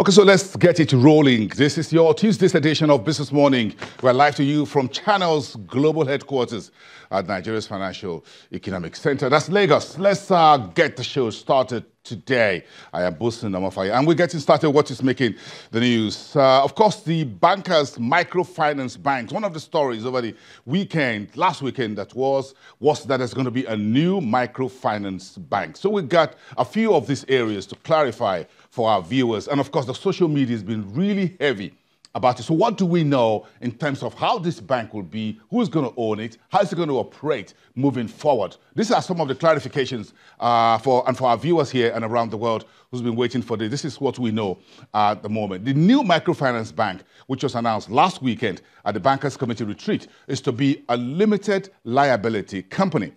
Okay, so let's get it rolling. This is your Tuesday's edition of Business Morning. We're live to you from Channel's global headquarters at Nigeria's Financial Economic Center. That's Lagos. Let's uh, get the show started today. I am Boason Omofaye, and we're getting started what is making the news. Uh, of course, the bankers, microfinance banks. One of the stories over the weekend, last weekend, that was was that there's going to be a new microfinance bank. So we got a few of these areas to clarify for our viewers. And of course, the social media has been really heavy about it. So what do we know in terms of how this bank will be, who's going to own it, how is it going to operate moving forward? These are some of the clarifications uh, for and for our viewers here and around the world who's been waiting for this. This is what we know at the moment. The new microfinance bank, which was announced last weekend at the Bankers Committee retreat, is to be a limited liability company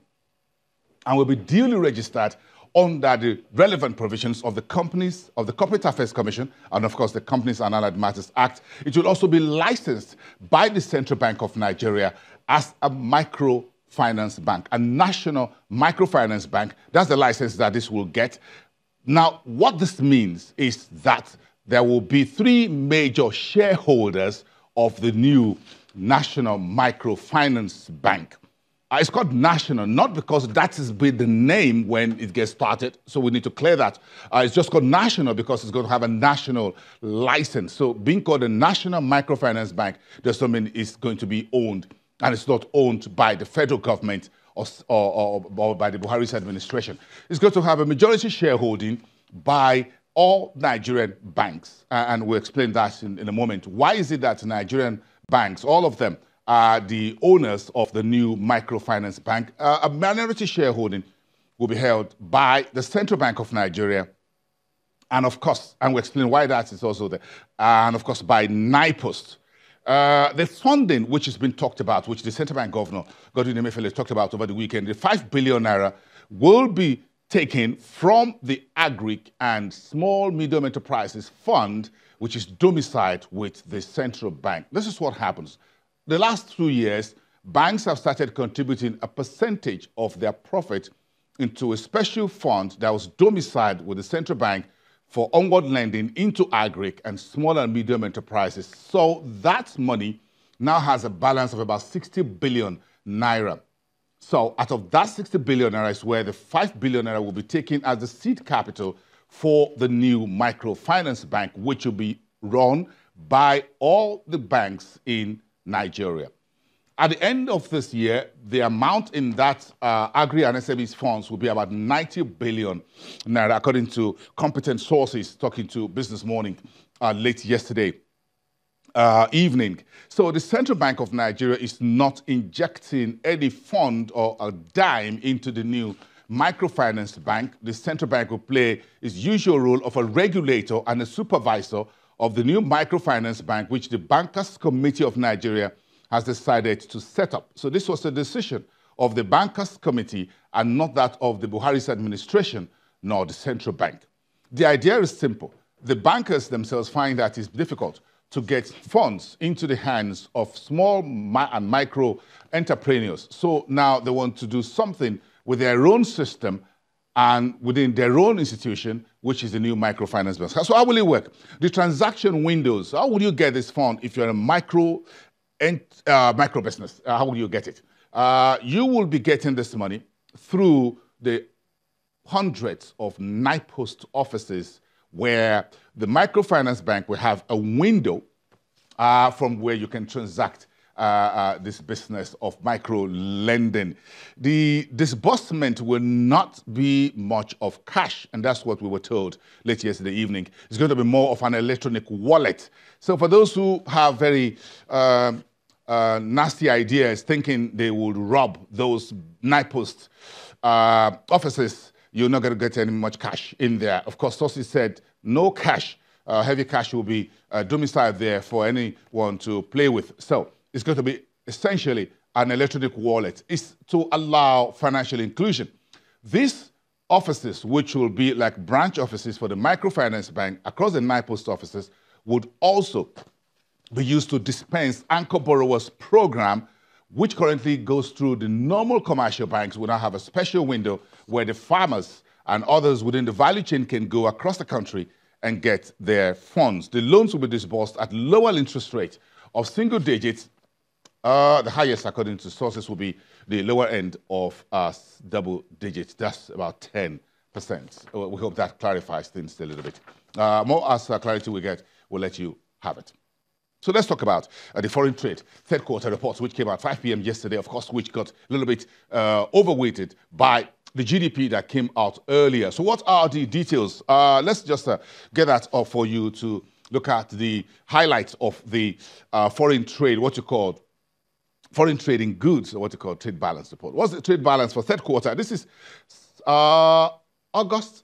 and will be duly registered under the relevant provisions of the Companies of the Corporate Affairs Commission and of course the Companies and Allied Matters Act. It will also be licensed by the Central Bank of Nigeria as a microfinance bank, a national microfinance bank. That's the license that this will get. Now, what this means is that there will be three major shareholders of the new National Microfinance Bank. Uh, it's called national, not because that is be the name when it gets started. So we need to clear that. Uh, it's just called national because it's going to have a national license. So being called a national microfinance bank does not mean it's going to be owned, and it's not owned by the federal government or, or, or by the Buhari's administration. It's going to have a majority shareholding by all Nigerian banks, and we'll explain that in, in a moment. Why is it that Nigerian banks, all of them, are the owners of the new microfinance bank. Uh, a minority shareholding will be held by the Central Bank of Nigeria, and of course, and we'll explain why that is also there, and of course by NIPOST. Uh, the funding which has been talked about, which the central bank governor Godwin Emefiele talked about over the weekend, the five billion naira will be taken from the Agric and Small Medium Enterprises Fund, which is domiciled with the central bank. This is what happens the last two years, banks have started contributing a percentage of their profit into a special fund that was domiciled with the central bank for onward lending into agri and small and medium enterprises. So that money now has a balance of about 60 billion naira. So out of that 60 billion naira is where the 5 billion naira will be taken as the seed capital for the new microfinance bank, which will be run by all the banks in Nigeria. At the end of this year, the amount in that uh, agri and SMEs funds will be about 90 billion naira, according to competent sources talking to Business Morning uh, late yesterday uh, evening. So the Central Bank of Nigeria is not injecting any fund or a dime into the new microfinance bank. The Central Bank will play its usual role of a regulator and a supervisor of the new microfinance bank, which the Bankers Committee of Nigeria has decided to set up. So this was a decision of the Bankers Committee and not that of the Buhari's administration nor the central bank. The idea is simple. The bankers themselves find that it's difficult to get funds into the hands of small and micro entrepreneurs. So now they want to do something with their own system and within their own institution, which is the new microfinance bank. So how will it work? The transaction windows, how would you get this fund if you're a micro, uh, micro business? Uh, how will you get it? Uh, you will be getting this money through the hundreds of NIPOST offices where the microfinance bank will have a window uh, from where you can transact uh, uh, this business of micro lending. The disbursement will not be much of cash, and that's what we were told late yesterday evening. It's going to be more of an electronic wallet. So for those who have very uh, uh nasty ideas, thinking they would rob those NIPOST uh, offices, you're not going to get any much cash in there. Of course, sources said no cash. Uh, heavy cash will be domiciled there for anyone to play with. So is going to be essentially an electronic wallet. It's to allow financial inclusion. These offices, which will be like branch offices for the microfinance bank across the NIPOST offices, would also be used to dispense anchor borrowers program, which currently goes through the normal commercial banks. We now have a special window where the farmers and others within the value chain can go across the country and get their funds. The loans will be disbursed at lower interest rate of single digits. Uh, the highest, according to sources, will be the lower end of uh, double digits. That's about 10%. Uh, we hope that clarifies things a little bit. Uh, more as uh, clarity we get, we'll let you have it. So let's talk about uh, the foreign trade third quarter reports, which came out 5 p.m. yesterday, of course, which got a little bit uh, overweighted by the GDP that came out earlier. So what are the details? Uh, let's just uh, get that up for you to look at the highlights of the foreign trade, what you call foreign trading goods, or what you call trade balance report. What's the trade balance for third quarter? This is uh, August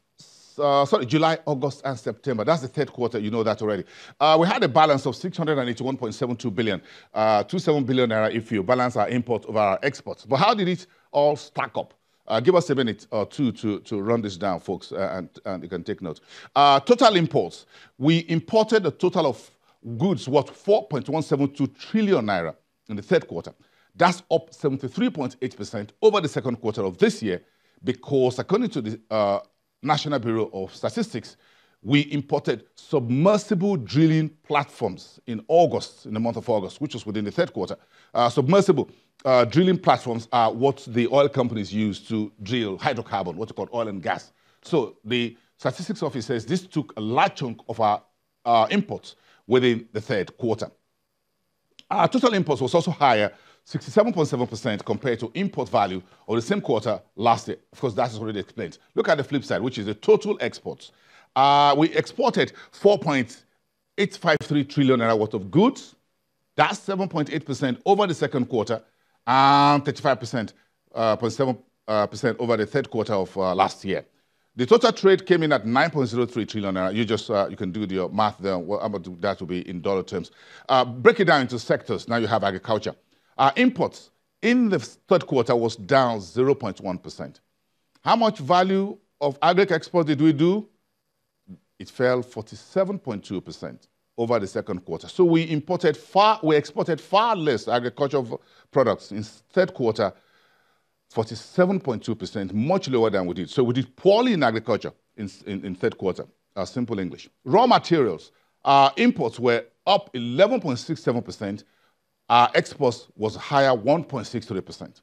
uh, sorry, July, August, and September. That's the third quarter. You know that already. Uh, we had a balance of 681.72 billion, uh, 27 billion naira if you balance our import over our exports. But how did it all stack up? Uh, give us a minute or two to, to run this down, folks, uh, and, and you can take note. Uh, total imports. We imported a total of goods worth 4.172 trillion naira in the third quarter. That's up 73.8% over the second quarter of this year because according to the uh, National Bureau of Statistics, we imported submersible drilling platforms in August, in the month of August, which was within the third quarter. Uh, submersible uh, drilling platforms are what the oil companies use to drill hydrocarbon, what's called oil and gas. So the statistics office says this took a large chunk of our uh, imports within the third quarter. Our total imports was also higher 67.7% compared to import value of the same quarter last year. Of course, that is already explained. Look at the flip side, which is the total exports. Uh, we exported 4.853 trillion naira worth of goods. That's 7.8% over the second quarter and 35.7% uh, uh, over the third quarter of uh, last year. The total trade came in at 9.03 trillion. You just uh, you can do your math there. What that will be in dollar terms. Uh, break it down into sectors. Now you have agriculture. Our imports in the third quarter was down 0.1%. How much value of agri export did we do? It fell 47.2% over the second quarter. So we imported far, we exported far less agricultural products in third quarter, 47.2%, much lower than we did. So we did poorly in agriculture in, in, in third quarter, uh, simple English. Raw materials, our imports were up 11.67%, our exports was higher 1.63%.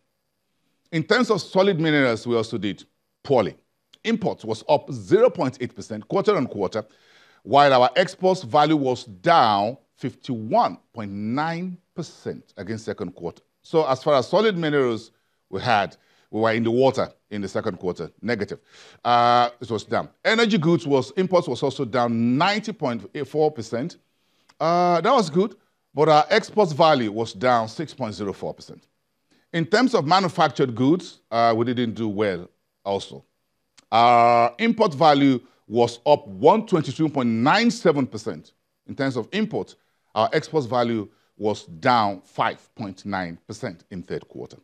In terms of solid minerals, we also did poorly. Imports was up 0.8% quarter on quarter, while our exports value was down 51.9% against second quarter. So as far as solid minerals we had, we were in the water in the second quarter, negative. Uh, it was down. Energy goods was imports was also down 90.4%. Uh, that was good but our exports value was down 6.04%. In terms of manufactured goods, uh, we didn't do well also. Our import value was up 122.97%. In terms of imports, our exports value was down 5.9% in third quarter.